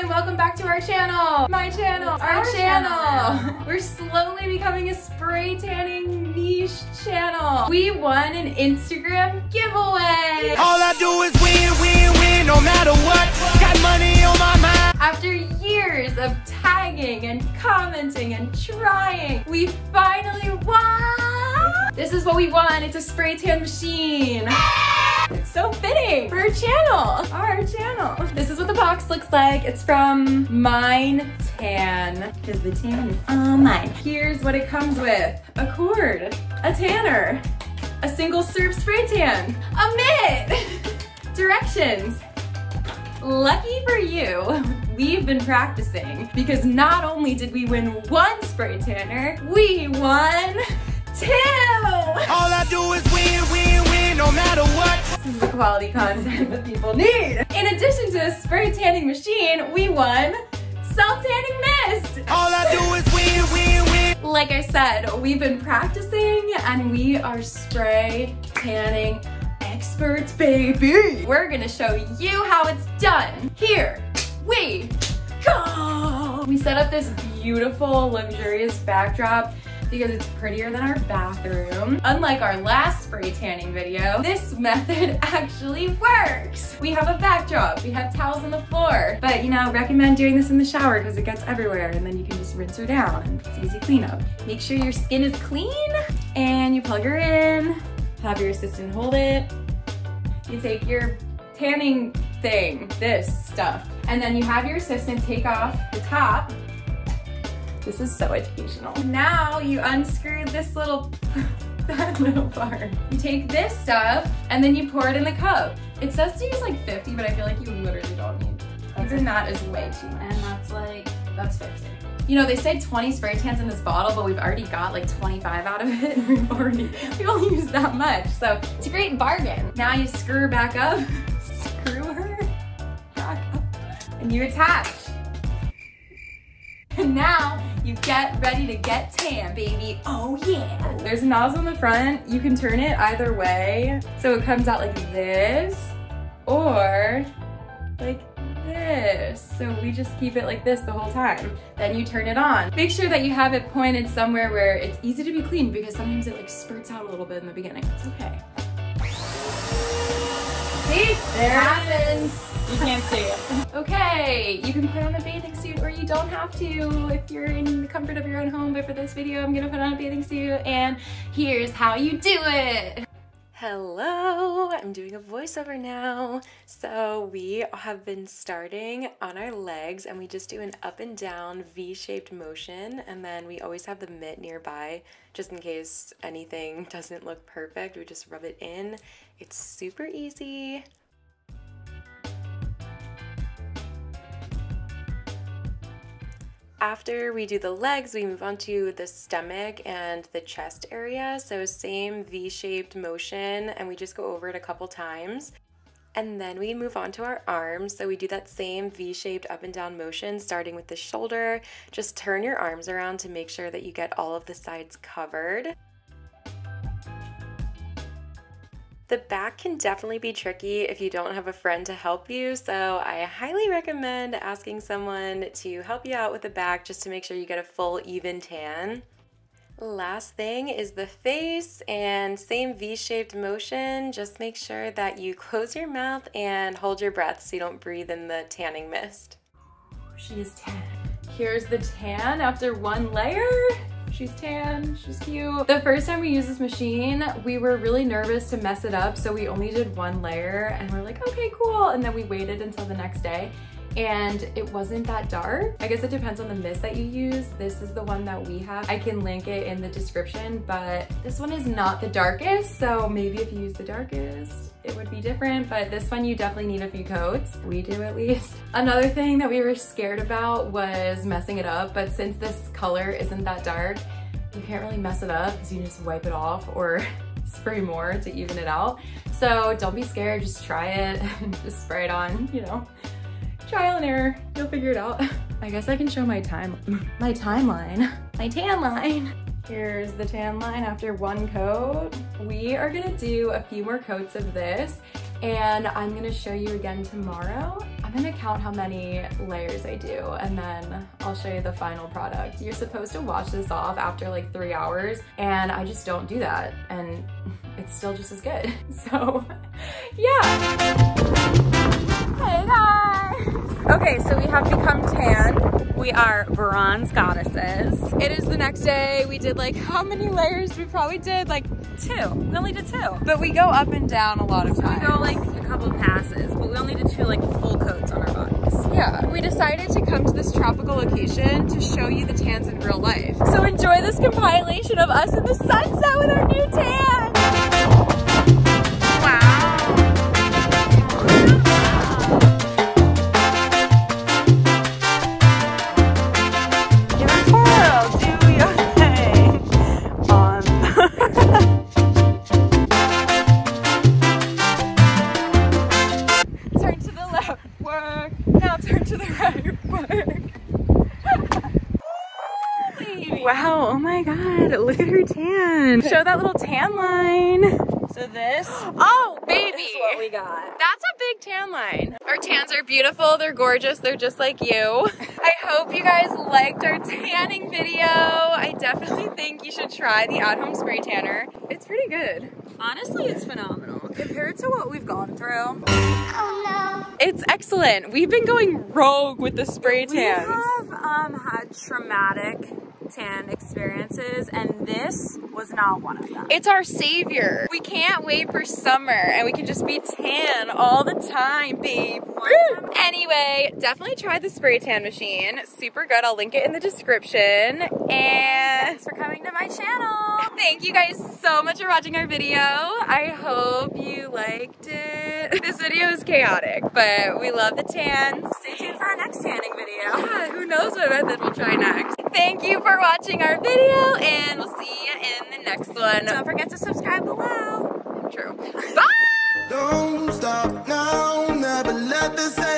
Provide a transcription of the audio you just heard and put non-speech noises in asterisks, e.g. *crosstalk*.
and welcome back to our channel. My channel, our, our channel. channel. *laughs* We're slowly becoming a spray tanning niche channel. We won an Instagram giveaway. All I do is win, win, win, no matter what. Got money on my mind. After years of tagging and commenting and trying, we finally won! This is what we won. It's a spray tan machine. It's *laughs* so fitting for our channel, our channel. This is what the box looks like. It's from Mine Tan, because the tan is all uh, mine. Here's what it comes with. A cord, a tanner, a single serve spray tan, a mitt, *laughs* directions, Lucky for you, we've been practicing because not only did we win one spray tanner, we won two! All I do is win, win, win, no matter what. This is the quality content that people need. In addition to a spray tanning machine, we won self tanning mist. All I do is win, win, win. Like I said, we've been practicing and we are spray tanning experts, baby. We're gonna show you how it's done. Here we go. We set up this beautiful, luxurious backdrop because it's prettier than our bathroom. Unlike our last spray tanning video, this method *laughs* actually works. We have a backdrop, we have towels on the floor, but you know, recommend doing this in the shower because it gets everywhere and then you can just rinse her down and it's easy cleanup. Make sure your skin is clean and you plug her in, have your assistant hold it. You take your tanning thing, this stuff, and then you have your assistant take off the top this is so educational. Now you unscrew this little, *laughs* that little part. You take this stuff and then you pour it in the cup. It says to use like 50, but I feel like you literally don't need. Even that is way too much. And that's like, that's 50. You know, they say 20 spray tans in this bottle, but we've already got like 25 out of it. *laughs* We've already, we only use that much. So it's a great bargain. Now you screw her back up, *laughs* screw her back up, and you attach. And now you get ready to get tan, baby. Oh yeah. There's a nozzle in the front. You can turn it either way. So it comes out like this or like this. So we just keep it like this the whole time. Then you turn it on. Make sure that you have it pointed somewhere where it's easy to be cleaned because sometimes it like spurts out a little bit in the beginning. It's okay. See? There it happens. You can't see it. Okay, you can put on a bathing suit or you don't have to if you're in the comfort of your own home, but for this video, I'm gonna put on a bathing suit and here's how you do it. Hello, I'm doing a voiceover now. So we have been starting on our legs and we just do an up and down V-shaped motion and then we always have the mitt nearby just in case anything *laughs* doesn't look perfect. We just rub it in. It's super easy. After we do the legs, we move on to the stomach and the chest area. So same V-shaped motion and we just go over it a couple times. And then we move on to our arms. So we do that same V-shaped up and down motion starting with the shoulder. Just turn your arms around to make sure that you get all of the sides covered. The back can definitely be tricky if you don't have a friend to help you, so I highly recommend asking someone to help you out with the back just to make sure you get a full even tan. Last thing is the face and same V-shaped motion. Just make sure that you close your mouth and hold your breath so you don't breathe in the tanning mist. She is tan. Here's the tan after one layer. She's tan, she's cute. The first time we used this machine, we were really nervous to mess it up, so we only did one layer and we're like, okay, cool. And then we waited until the next day and it wasn't that dark. I guess it depends on the mist that you use. This is the one that we have. I can link it in the description, but this one is not the darkest, so maybe if you use the darkest, it would be different, but this one you definitely need a few coats. We do at least. *laughs* Another thing that we were scared about was messing it up, but since this color isn't that dark, you can't really mess it up because you just wipe it off or *laughs* spray more to even it out. So don't be scared, just try it *laughs* and just spray it on, you know trial and error. You'll figure it out. *laughs* I guess I can show my time, *clears throat* my timeline, my tan line. Here's the tan line after one coat. We are gonna do a few more coats of this and I'm gonna show you again tomorrow. I'm gonna count how many layers I do and then I'll show you the final product. You're supposed to wash this off after like three hours and I just don't do that and *laughs* it's still just as good. *laughs* So yeah. Hey guys. Okay, so we have become tan. We are bronze goddesses. It is the next day. We did like how many layers? We probably did like two. We only did two. But we go up and down a lot of times. We go like a couple passes, but we only did two like full coats on our bodies. Yeah, we decided to come to this tropical location to show you the tans in real life. So enjoy this compilation of us in the sunset with our new tan. Wow, oh my god, look at her tan. Show that little tan line. So this Oh, baby. is what we got. That's a big tan line. Our tans are beautiful, they're gorgeous, they're just like you. *laughs* I hope you guys liked our tanning video. I definitely think you should try the at-home spray tanner. It's pretty good. Honestly, it's phenomenal compared to what we've gone through. Oh no. It's excellent. We've been going rogue with the spray tans. We have um, had traumatic tan experiences, and this was not one of them. It's our savior. We can't wait for summer and we can just be tan all the time, babe. Anyway, definitely try the spray tan machine. Super good. I'll link it in the description. And Thanks for coming to my channel. thank you guys so much for watching our video. I hope you liked it. This video is chaotic, but we love the tans. Stay tuned for our next tanning video. Yeah, who knows what method we'll try next. Thank you for watching our video and we'll see you in the next one. Don't forget to subscribe below. True. Bye! Don't stop now, never let this end.